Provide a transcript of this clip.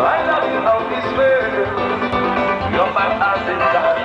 I love you, Holy Spirit. You're my passenger.